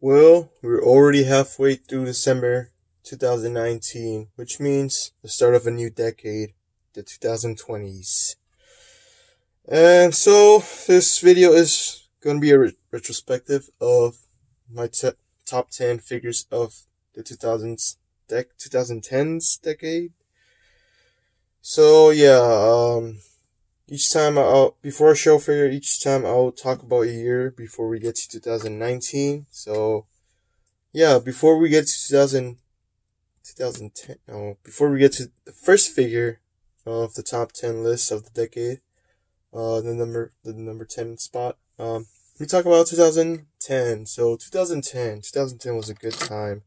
Well, we're already halfway through December 2019, which means the start of a new decade, the 2020s. And so this video is going to be a re- retrospective of my top 10 figures of the 2000s dec- 2010s decade. So yeah, um, each time I'll, before I show figure, each time I'll talk about a year before we get to 2019. So, yeah, before we get to 2000, 2010, no, before we get to the first figure of the top 10 list of the decade, uh, the number, the number 10 spot, um, we talk about 2010. So 2010, 2010 was a good time.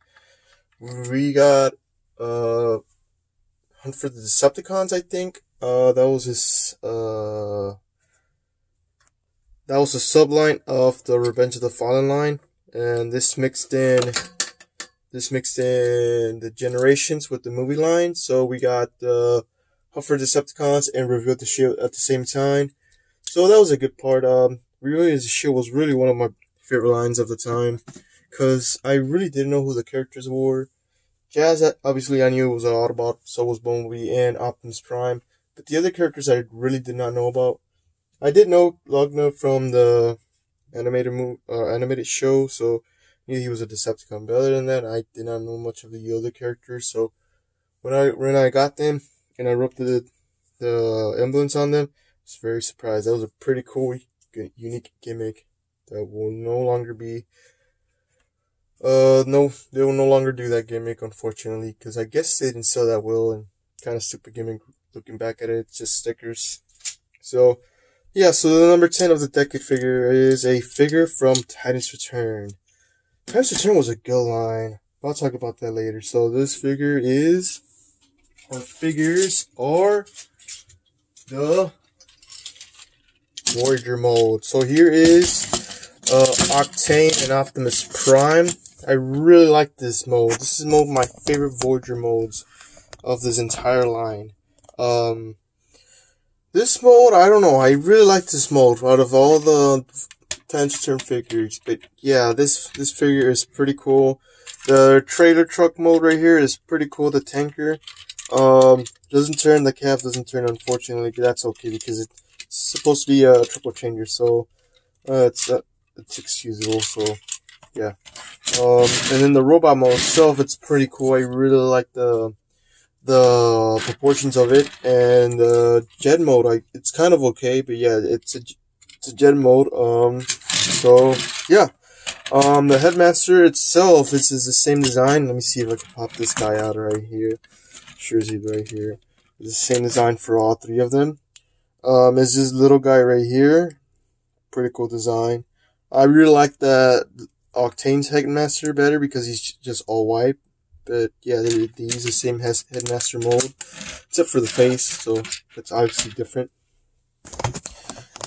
We got, uh, Hunt for the Decepticons, I think. Uh, that was his, uh, that was a subline of the Revenge of the Fallen line. And this mixed in, this mixed in the generations with the movie line. So we got the Hunt for Decepticons and Reveal the Shield at the same time. So that was a good part. Um, Reveal the Shield was really one of my favorite lines of the time. Cause I really didn't know who the characters were. Jazz, obviously I knew it was an Autobot, so was Bumblebee and Optimus Prime. But the other characters I really did not know about. I did know Lugnut from the animated movie, uh, animated show, so I knew he was a Decepticon. But other than that, I did not know much of the other characters. So when I when I got them and I wrote the the emblems on them, I was very surprised. That was a pretty cool, unique gimmick that will no longer be. Uh, no, they will no longer do that gimmick, unfortunately, because I guess they didn't sell that well and kind of stupid gimmick looking back at it, it's just stickers. So, yeah, so the number 10 of the decade figure is a figure from Titan's Return. Titan's Return was a good line. I'll talk about that later. So this figure is, or figures are the Voyager mold. So here is uh, Octane and Optimus Prime. I really like this mold. This is one of my favorite Voyager molds of this entire line. Um, this mold, I don't know. I really like this mold out of all the Titans Return figures. But yeah, this this figure is pretty cool. The trailer truck mold right here is pretty cool. The tanker um doesn't turn. The cab doesn't turn. Unfortunately, but that's okay because it's supposed to be a triple changer. So uh, it's uh, it's excusable. So yeah. Um, and then the robot mode itself, it's pretty cool. I really like the the proportions of it and the jet mode I, it's kind of okay but yeah it's a it's a jet mode um so yeah. Um the headmaster itself this is the same design. Let me see if i can pop this guy out right here. Jersey right here. It's the same design for all three of them. Um is this little guy right here. Pretty cool design. I really like that octane's headmaster better because he's just all white but yeah, they, they use the same headmaster mold, except for the face, so that's obviously different.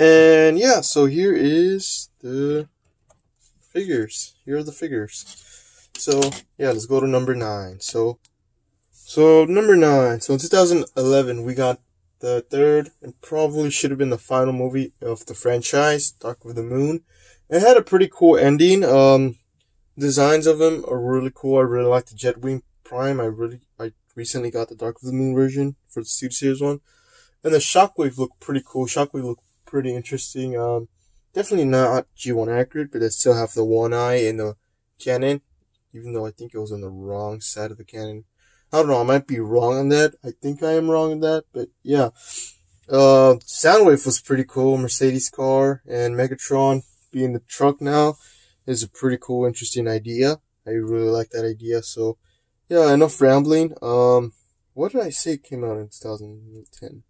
And yeah, so here is the figures. Here are the figures. So yeah, let's go to number nine. So, so number nine. So in 2011, we got the third and probably should have been the final movie of the franchise, Dark of the Moon. It had a pretty cool ending. Um, designs of them are really cool. I really like the Jetwing Prime. I really, I recently got the Dark of the Moon version for the Studio Series one. And the Shockwave looked pretty cool. Shockwave looked pretty interesting. Um, definitely not G1 accurate, but they still have the one eye in the cannon, even though I think it was on the wrong side of the cannon. I don't know, I might be wrong on that. I think I am wrong on that, but yeah. Uh, Soundwave was pretty cool. Mercedes car and Megatron being the truck now is a pretty cool, interesting idea. I really like that idea. So, yeah, enough rambling. Um, what did I say came out in 2010?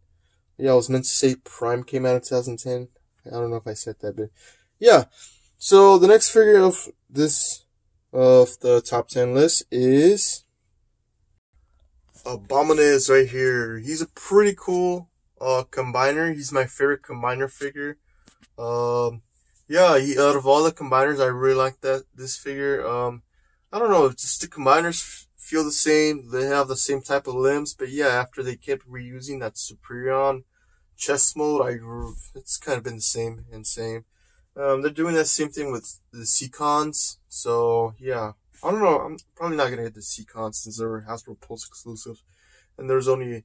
Yeah, I was meant to say Prime came out in 2010. I don't know if I said that, but yeah. So the next figure of this of the top 10 list is Abominus right here. He's a pretty cool uh combiner. He's my favorite combiner figure. Um yeah, he, out of all the combiners, I really like that this figure. Um, I don't know, just the combiners feel the same. They have the same type of limbs, but yeah, after they kept reusing that Superion chest mold, I it's kind of been the same and same. Um, they're doing that same thing with the Seacons. So yeah, I don't know. I'm probably not gonna get the Seacons since they're Hasbro Pulse exclusive, and there's only a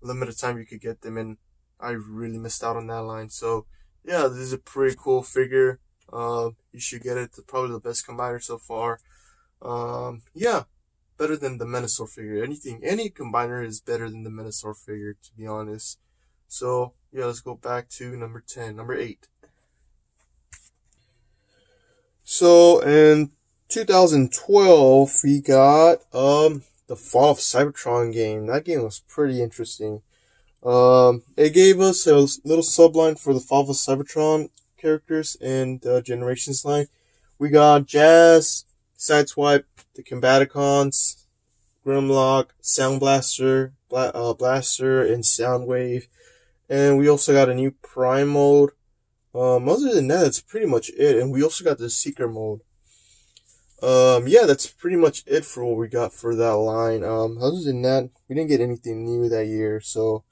limited time you could get them, and I really missed out on that line. So yeah, this is a pretty cool figure. Uh, you should get it. It's probably the best combiner so far. Um, yeah, better than the Menasor figure. Anything, any combiner is better than the Menasor figure, to be honest. So yeah, let's go back to number 10, number 8. So in 2012, we got um the Fall of Cybertron game. That game was pretty interesting. Um, it gave us a little subline for the of Cybertron characters in the Generations line. We got Jazz, Sideswipe, the Combaticons, Grimlock, Sound Blaster, Bla- uh, Blaster, and Soundwave. And we also got a new Prime mode. Um, other than that, that's pretty much it. And we also got the Seeker mode. Um, yeah, that's pretty much it for what we got for that line. Um, other than that, we didn't get anything new that year. So,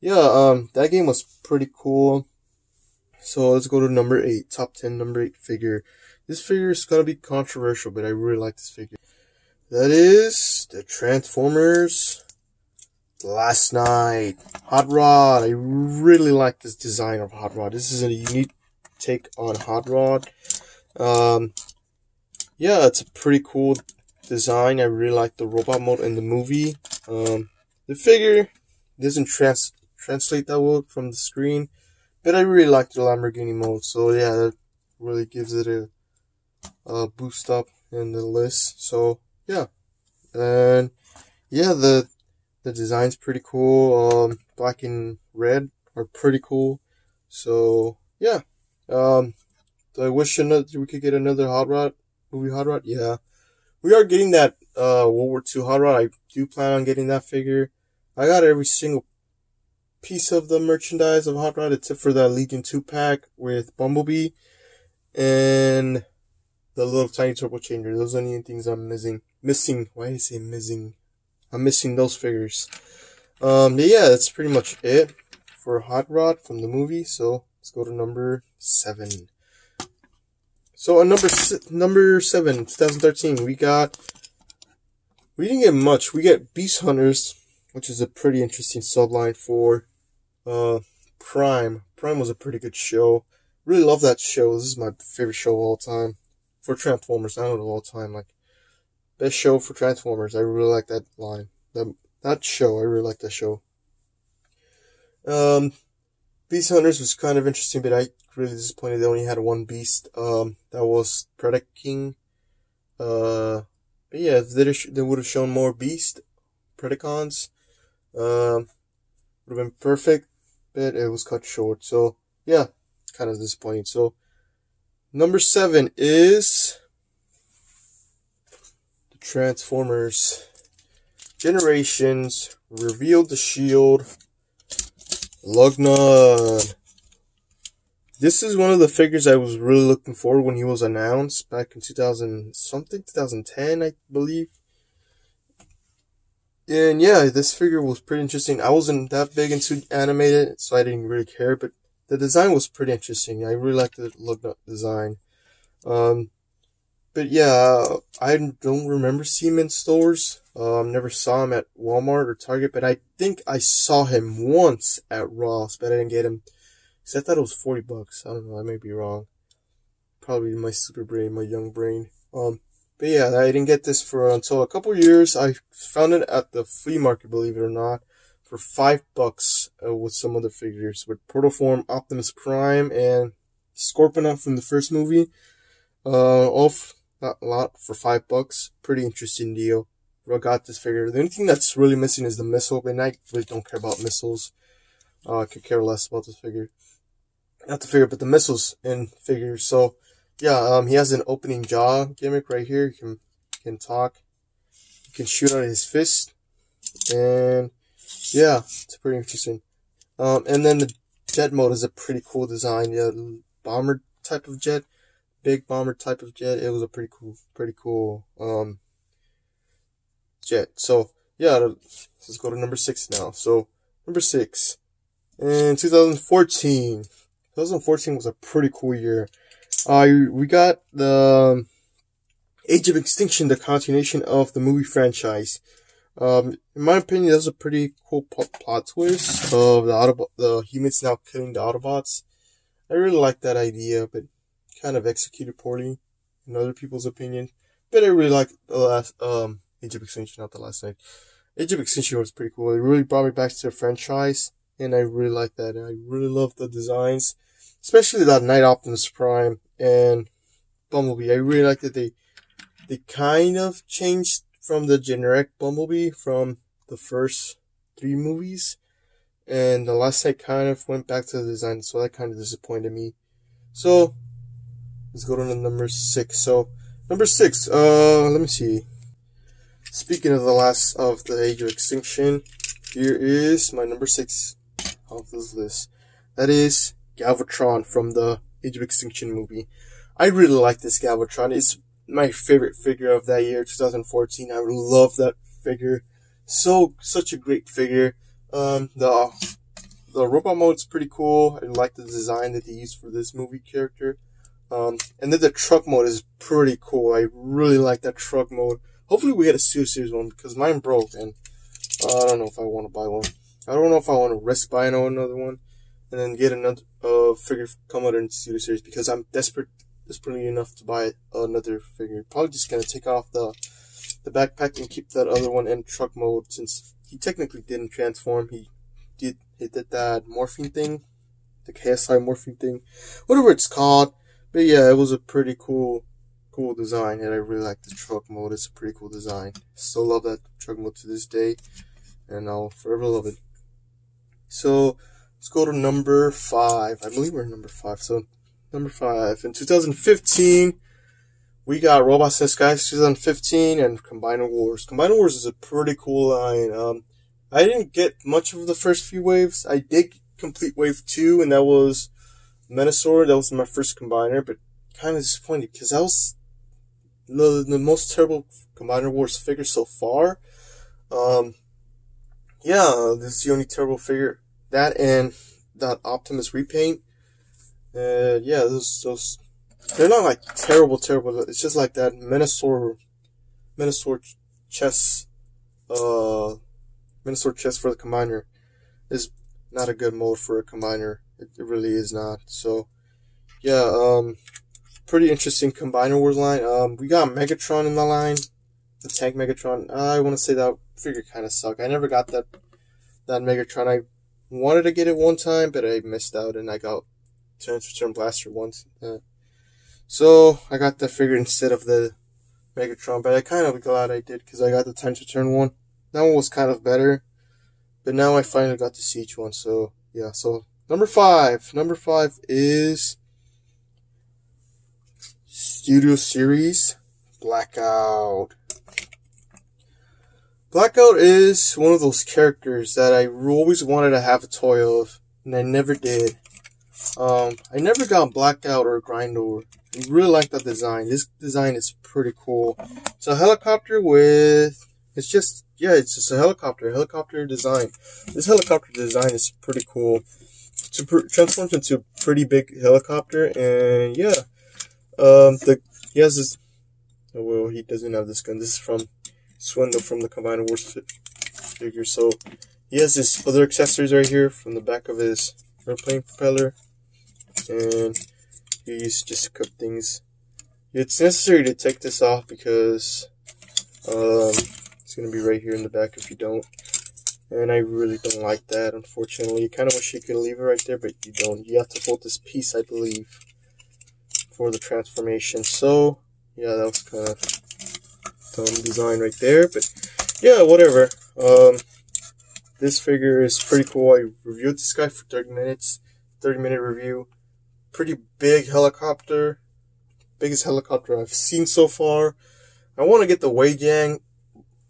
yeah, um, that game was pretty cool. So let's go to number eight, top 10, number eight figure. This figure is gonna be controversial, but I really like this figure. That is the Transformers Last Knight Hot Rod. I really like this design of Hot Rod. This is a unique take on Hot Rod. Um, yeah, it's a pretty cool design. I really like the robot mode in the movie. Um, the figure doesn't trans translate that well from the screen, but I really like the Lamborghini mode. So yeah, that really gives it a, a boost up in the list. So yeah, and yeah, the the design's pretty cool. Um, black and red are pretty cool. So yeah, um, I wish another we could get another Hot Rod movie. Hot Rod, yeah, we are getting that uh World War II Hot Rod. I do plan on getting that figure. I got every single piece of the merchandise of Hot Rod except for the Legion two pack with Bumblebee and the little tiny turbo changer. Those are the only things I'm missing. Missing. Why did I say missing? I'm missing those figures. Um, yeah, that's pretty much it for Hot Rod from the movie. So let's go to number seven. So on number number seven, 2013, we got we didn't get much. We get Beast Hunters, which is a pretty interesting subline for uh Prime. Prime was a pretty good show. Really love that show. This is my favorite show of all time for Transformers. I don't know all time like Best show for Transformers. I really like that line. That that show. I really like that show. Um, Beast Hunters was kind of interesting, but I really disappointed they only had one beast. Um, that was Predaking. Uh, but yeah, if they they would have shown more beast, Predacons, um, would have been perfect. But it was cut short. So yeah, kind of disappointing. So number seven is the Transformers Generations revealed the shield. Lugnut. This is one of the figures I was really looking for when he was announced back in 2000 something, 2010, I believe. And yeah, this figure was pretty interesting. I wasn't that big into animated, so I didn't really care, but the design was pretty interesting. I really liked the Lugnut design. Um, but yeah, I don't remember seeing him in stores. Um, never saw him at Walmart or Target, but I think I saw him once at Ross, but I didn't get him. Cause I thought it was 40 bucks. I don't know, I may be wrong. Probably my super brain, my young brain. Um, but yeah, I didn't get this for until a couple years. I found it at the flea market, believe it or not, for five bucks uh, with some other figures with Protoform, Optimus Prime, and Scorponok from the first movie. Uh, all not a lot for five bucks. Pretty interesting deal. I got this figure. The only thing that's really missing is the missile, but I really don't care about missiles. Uh, I could care less about this figure. Not the figure, but the missiles in figures. So, yeah, um, he has an opening jaw gimmick right here. He can, can talk. He can shoot out his fist. And, yeah, it's pretty interesting. Um, and then the jet mode is a pretty cool design. Yeah, bomber type of jet big bomber type of jet. It was a pretty cool, pretty cool um, jet. So yeah, let's go to number six now. So number six in 2014. 2014 was a pretty cool year. Uh, we got the Age of Extinction, the continuation of the movie franchise. Um, in my opinion, that was a pretty cool plot twist of the Autobot, the humans now killing the Autobots. I really like that idea, but kind of executed poorly in other people's opinion. But I really like the last, um, Age of Extinction, not the last knight. Age of Extinction was pretty cool. It really brought me back to the franchise, and I really like that. And I really love the designs, especially that Night Optimus Prime and Bumblebee. I really like that they, they kind of changed from the generic Bumblebee from the first three movies. And the last knight kind of went back to the design, so that kind of disappointed me. So, let's go to the number six. So, number six, uh, let me see. Speaking of the last of the Age of Extinction, here is my number six of this list. That is Galvatron from the Age of Extinction movie. I really like this Galvatron. It's my favorite figure of that year, 2014. I love that figure. So, such a great figure. Um, the, the robot mode's pretty cool. I like the design that they used for this movie character. Um, and then the truck mode is pretty cool. I really like that truck mode. Hopefully we get a Series one because mine broke and uh, I don't know if I want to buy one. I don't know if I want to risk buying another one and then get another uh, figure come out in Series because I'm desperate desperately enough to buy another figure. Probably just gonna take off the the backpack and keep that other one in truck mode since he technically didn't transform. He did he did that morphing thing, the KSI morphing thing, whatever it's called. But yeah, it was a pretty cool cool design, and I really like the truck mode. It's a pretty cool design. Still love that truck mode to this day, and I'll forever love it. So let's go to number five. I believe we're number five. So number five in 2015. We got Robots in Disguise 2015 and Combiner Wars. Combiner Wars is a pretty cool line. Um, I didn't get much of the first few waves. I did complete wave two, and that was Menasor. That was my first combiner, but kind of disappointed because that was the, the most terrible Combiner Wars figure so far. Um, yeah, this is the only terrible figure. That and that Optimus repaint. Uh, yeah, those, those, they're not like terrible, terrible. It's just like that Menasor, Menasor chess, uh, Menasor chess for the combiner is not a good mode for a combiner. It, it really is not. So, yeah, um, pretty interesting Combiner Wars line. Um, we got Megatron in the line, the tank Megatron. I want to say that figure kind of sucked. I never got that that Megatron. I wanted to get it one time, but I missed out, and I got Titans Return Blaster once. Uh, so I got the figure instead of the Megatron, but I kind of glad I did because I got the Time to Turn one. That one was kind of better, but now I finally got the Siege one. So yeah, so number five. Number five is Studio Series Blackout. Blackout is one of those characters that I always wanted to have a toy of, and I never did. Um, I never got Blackout or Grindor. I really like that design. This design is pretty cool. It's a helicopter with, it's just, yeah, it's just a helicopter, helicopter design. This helicopter design is pretty cool. It transforms into a pretty big helicopter, and yeah, um, the he has this. Oh, well, he doesn't have this gun. This is from Swindle from the Combiner Wars figure. So he has his other accessories right here from the back of his airplane propeller, and he's just a couple things. It's necessary to take this off because um, it's gonna be right here in the back if you don't. And I really don't like that, unfortunately. you Kind of wish you could leave it right there, but you don't. You have to hold this piece, I believe for the transformation. So, yeah, that was kind of dumb design right there. But, yeah, whatever. Um, this figure is pretty cool. I reviewed this guy for 30 minutes. 30 minute review. Pretty big helicopter. Biggest helicopter I've seen so far. I want to get the Wei Jiang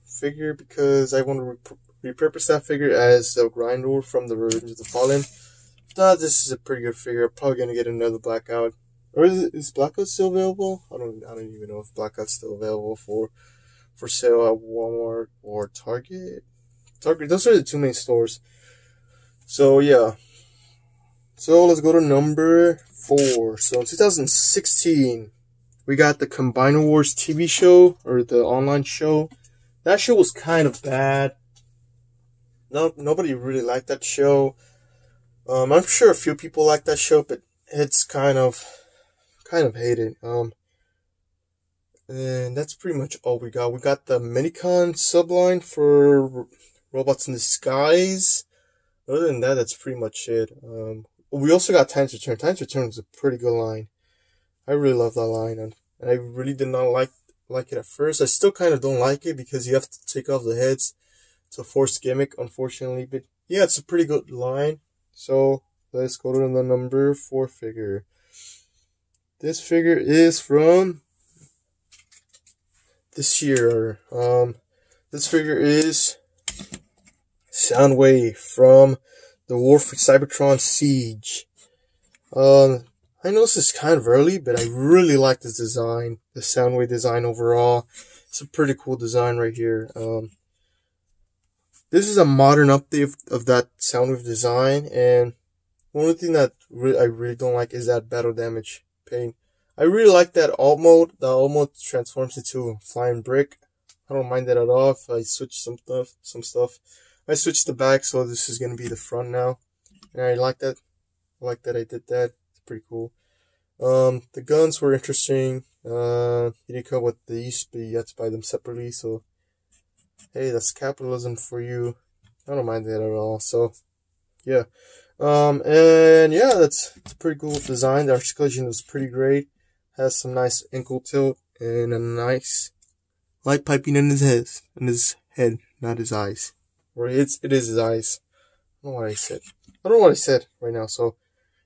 figure because I want to re repurpose that figure as the Grindor from the Revenge of the Fallen. If this is a pretty good figure. Probably going to get another Blackout. Or is, is Blackout still available? I don't I don't even know if Blackout's still available for for sale at Walmart or Target. Target. Those are the two main stores. So yeah. So let's go to number four. So in 2016, we got the Combiner Wars TV show or the online show. That show was kind of bad. No, nobody really liked that show. Um, I'm sure a few people like that show, but it's kind of, kind of hate it. Um, and that's pretty much all we got. We got the Minicon subline for Robots in Disguise. Other than that, that's pretty much it. Um, we also got Titans Return. Titans Return was a pretty good line. I really love that line, and, and I really did not like like it at first. I still kind of don't like it because you have to take off the heads. It's a forced gimmick, unfortunately. But yeah, it's a pretty good line. So let's go to the number four figure. This figure is from this year. Um, this figure is Soundwave from the War for Cybertron Siege. Um, I know this is kind of early, but I really like this design, the Soundwave design overall. It's a pretty cool design right here. Um, this is a modern update of, of that Soundwave design, and one thing that re- I really don't like is that battle damage pain. I really like that alt mode. The alt mode transforms into flying brick. I don't mind that at all. If I switch some stuff, some stuff. I switched the back, so this is gonna be the front now, and I like that. I like that I did that pretty cool. Um, the guns were interesting. Uh, you didn't come with these, but you had to buy them separately. So, hey, that's capitalism for you. I don't mind that at all. So, yeah. Um, and yeah, that's, a pretty cool design. The articulation was pretty great. Has some nice ankle tilt and a nice light piping in his head, in his head, not his eyes. Or it's, it is his eyes. I don't know what I said. I don't know what I said right now. So,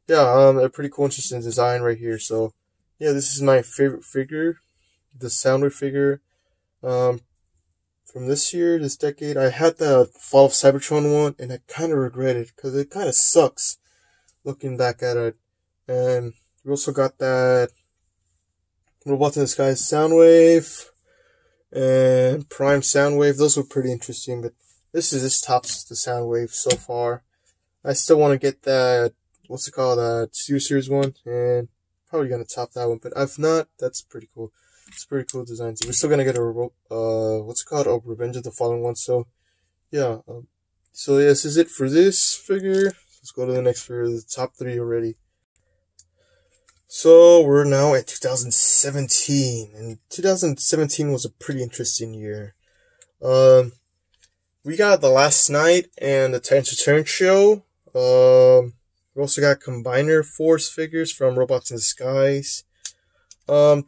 yeah, um, a pretty cool, interesting design right here. So, yeah, this is my favorite figure, the Soundwave figure, um, from this year, this decade. I had the Fall of Cybertron one, and I kind of regret it because it kind of sucks looking back at it. And we also got that Robots in Disguise Soundwave and Prime Soundwave. Those were pretty interesting, but this is this tops the Soundwave so far. I still want to get that what's it called, uh, Studio Series one, and probably gonna top that one. But if not, that's pretty cool. It's pretty cool design. So we're still gonna get a uh, what's it called, a Revenge of the Fallen one. So yeah, um, so this is it for this figure. Let's go to the next figure, the top three already. So we're now at 2017, and 2017 was a pretty interesting year. Um, we got the last knight and the Titans Return show. Um, we also got Combiner Force figures from Robots in Disguise. Um,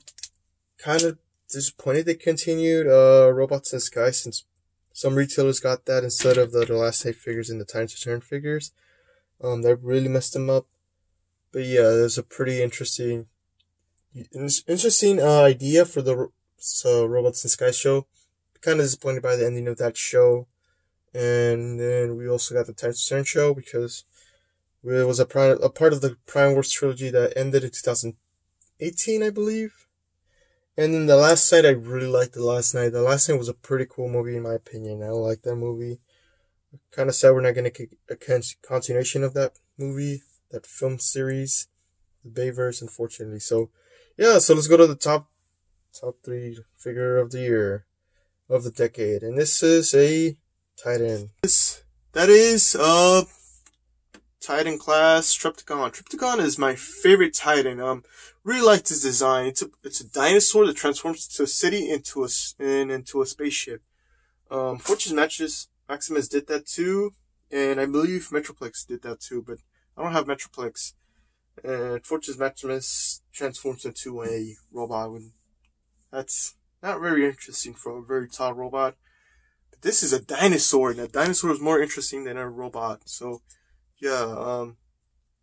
kind of disappointed they continued uh, Robots in Sky since some retailers got that instead of the, the last eight figures in the Titans Return figures. Um, that really messed them up. But yeah, there's a pretty interesting, interesting uh, idea for the so Robots in Sky show. Kind of disappointed by the ending of that show. And then we also got the Titans Return show because it was a, part, a part of the Prime Wars trilogy that ended in 2018, I believe. And then the last knight, I really liked the last knight. The last knight was a pretty cool movie, in my opinion. I like that movie. Kind of sad we're not going to get a continuation of that movie, that film series, the Bayverse, unfortunately. So, yeah, so let's go to the top, top three figure of the year, of the decade. And this is a Titan. This, that is, uh, Titan class, Trypticon. Trypticon is my favorite Titan. Um, really like his design. It's a, it's a dinosaur that transforms to a city into a, and into a spaceship. Um, Fortune's Matches, Maximus did that too. And I believe Metroplex did that too, but I don't have Metroplex. And Maximus transforms into a robot. And that's not very interesting for a very tall robot. But this is a dinosaur, and a dinosaur is more interesting than a robot. So, yeah, um,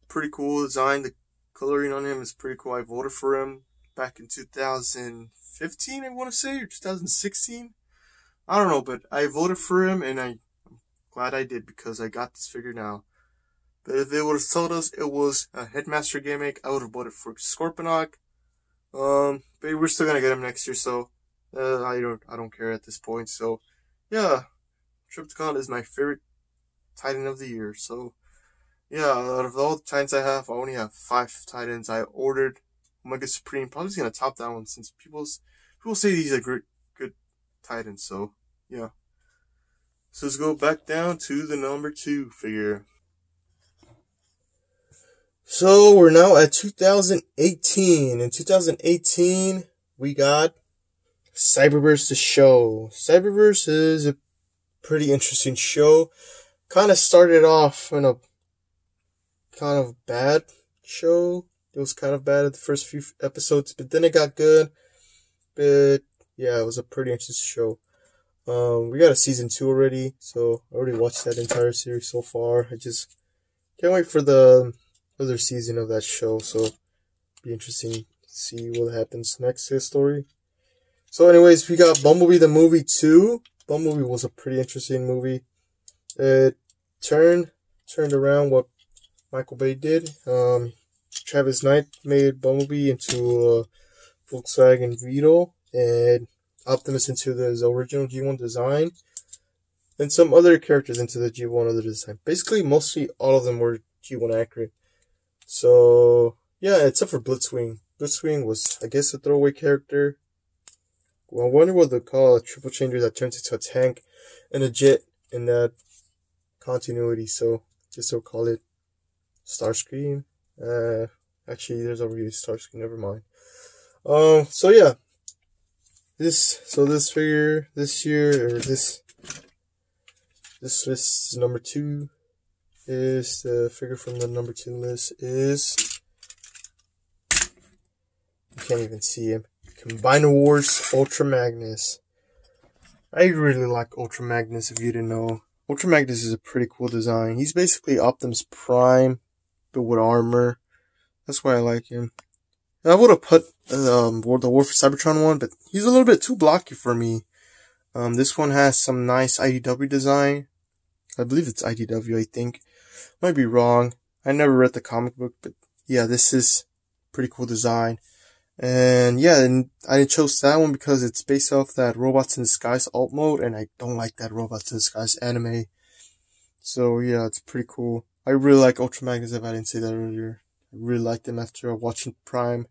pretty cool design. The coloring on him is pretty cool. I voted for him back in 2015, I want to say, or 2016. I don't know, but I voted for him, and I'm glad I did because I got this figure now. But if they would have told us it was a Headmaster gimmick, I would have voted for Scorponok. Um, but we're still gonna get him next year, so uh, I don't I don't care at this point. So, yeah, Trypticon is my favorite Titan of the year. So, yeah, out of all the Titans I have, I only have five Titans. I ordered Omega Supreme. Probably gonna top that one since people's people say these are great, good Titans. So yeah. So let's go back down to the number two figure. So we're now at 2018. In 2018, we got Cyberverse the show. Cyberverse is a pretty interesting show. Kind of started off in a kind of bad show. It was kind of bad at the first few episodes, but then it got good. But yeah, it was a pretty interesting show. Um, we got a season two already, so I already watched that entire series so far. I just can't wait for the other season of that show. So be interesting to see what happens next to the story. So, anyways, we got Bumblebee the movie two. Bumblebee was a pretty interesting movie. It turned turned around what Michael Bay did. Um, Travis Knight made Bumblebee into a Volkswagen Beetle and Optimus into the original G1 design, and some other characters into the G1 other design. Basically, mostly all of them were G1 accurate. So yeah, except for Blitzwing. Blitzwing was, I guess, a throwaway character. Well, I wonder what they call a triple changer that turns into a tank and a jet in that continuity. So just so call it Starscream. Uh, actually, there's already Starscream. Never mind. Um. So yeah, this so this figure this year or this this list is number two is the figure from the number two list is you can't even see him. Combiner Wars Ultra Magnus. I really like Ultra Magnus if you didn't know. Ultra Magnus is a pretty cool design. He's basically Optimus Prime, but with armor. That's why I like him. I would have put um, the War for Cybertron one, but he's a little bit too blocky for me. Um, this one has some nice IDW design. I believe it's IDW, I think. Might be wrong. I never read the comic book, but yeah, this is pretty cool design. And yeah, and I chose that one because it's based off that Robots in Disguise alt mode, and I don't like that Robots in Disguise anime. So yeah, it's pretty cool. I really like Ultra Magnus if I didn't say that earlier. I really liked him after watching Prime.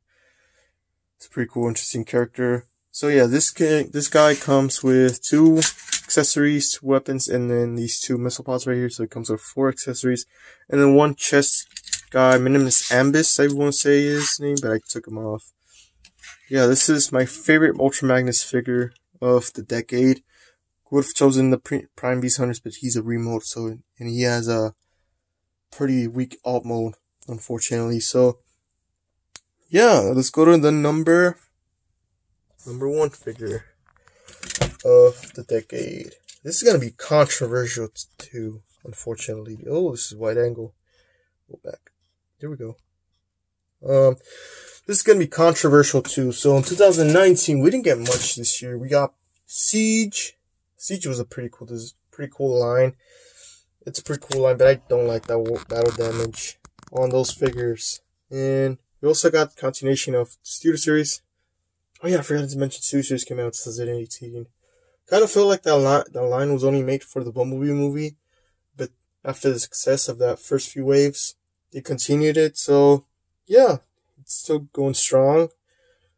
It's a pretty cool, interesting character. So yeah, this guy, this guy comes with two accessories, two weapons, and then these two missile pods right here. So it comes with four accessories, and then one chest guy. Minimus Ambus. I won't say his name, but I took him off. Yeah, this is my favorite Ultra Magnus figure of the decade. Would have chosen the Prime Beast Hunters, but he's a remote, so and he has a pretty weak alt mode, unfortunately. So yeah, let's go to the number number one figure of the decade. This is gonna be controversial too, unfortunately. Oh, this is wide angle. Go back. Here we go. Um, this is to be controversial too. So in 2019, we didn't get much this year. We got Siege. Siege was a pretty cool, this pretty cool line. It's a pretty cool line, but I don't like that battle damage on those figures. And we also got continuation of Studio Series. Oh yeah, I forgot to mention Studio Series came out in 2018. Kind of felt like that line, that line was only made for the Bumblebee movie, but after the success of that first few waves, they continued it. So yeah, it's still going strong.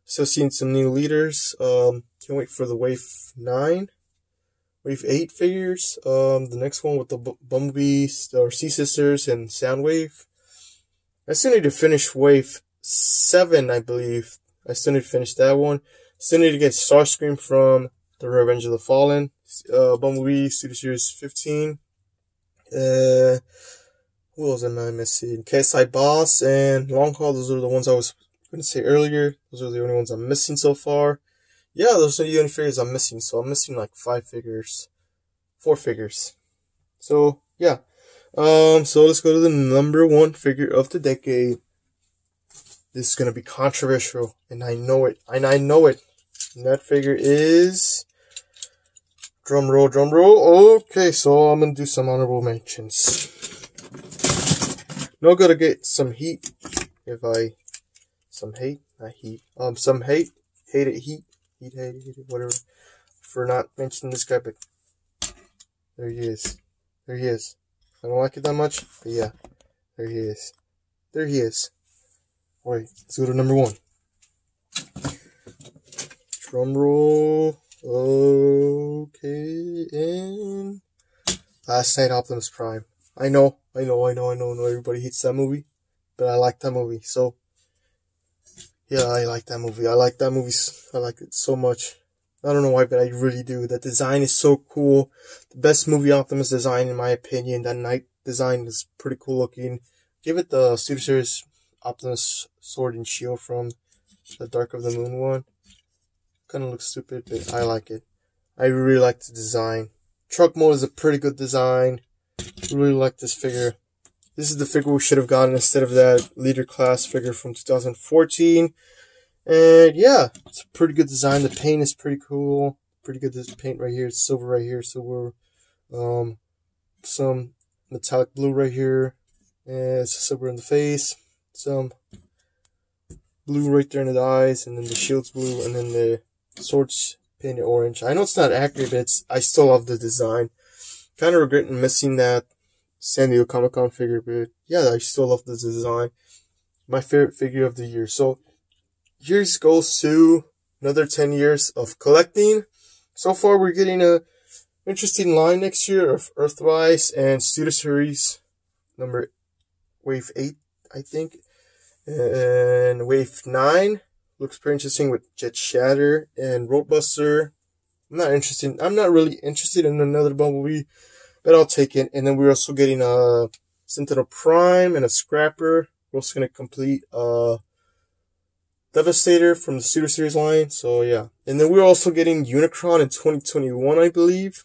Still seeing some new leaders. Um, can't wait for the wave nine, wave eight figures. Um, the next one with the B- Bumblebees, or Sea Sisters, and Soundwave. I still need to finish wave seven, I believe. I still need to finish that one. Still need to get Starscream from the Revenge of the Fallen. Uh, Bumblebee Studio Series 15. Uh, who else am I missing? KSI Boss and Long Haul. Those are the ones I was going to say earlier. Those are the only ones I'm missing so far. Yeah, those are the only figures I'm missing. So I'm missing like five figures, four figures. So yeah. Um. So let's go to the number one figure of the decade. This is gonna be controversial, and I know it. And I know it. And that figure is. Drum roll, drum roll. Okay, so I'm gonna do some honorable mentions. Not gonna get some heat if I some hate, not heat. Um, some hate, hated heat, heat, whatever, for not mentioning this guy. But there he is. There he is. I don't like it that much, but yeah, There he is. There he is. Wait, let's go to number one. Drum roll. Okay, and last knight Optimus Prime. I know, I know, I know, I know, I know. Everybody hates that movie, but I like that movie. So, yeah, I like that movie. I like that movie. I like it so much. I don't know why, but I really do. The design is so cool. The best movie Optimus design, in my opinion. That knight design is pretty cool looking. Give it the Studio Series Optimus Sword and Shield from the Dark of the Moon one. Kind of looks stupid, but I like it. I really like the design. Truck mode is a pretty good design. Really like this figure. This is the figure we should have gotten instead of that leader class figure from 2014. And yeah, it's a pretty good design. The paint is pretty cool. Pretty good this paint right here. It's silver right here. Silver. Um, some metallic blue right here. And it's silver in the face. Some blue right there in the eyes. And then the shield's blue. And then the sword's painted orange. I know it's not accurate, but it's, I still love the design. Kind of regretting missing that San Diego Comic Con figure, but yeah, I still love the design. My favorite figure of the year. So, years goes to another 10 years of collecting. So far, we're getting a interesting line next year of Earthrise and Studio Series number Wave 8, I think. And Wave 9 looks pretty interesting with Jet Shatter and Roadbuster. I'm not interested. I'm not really interested in another Bumblebee, but I'll take it. And then we're also getting a Sentinel Prime and a Scrapper. We're also gonna complete uh Devastator from the Studio Series line. So yeah. And then we're also getting Unicron in 2021, I believe.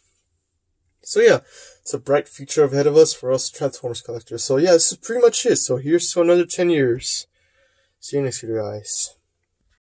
So yeah, it's a bright future ahead of us for us Transformers collectors. So yeah, this is pretty much it. So here's to another 10 years. See you next year, guys.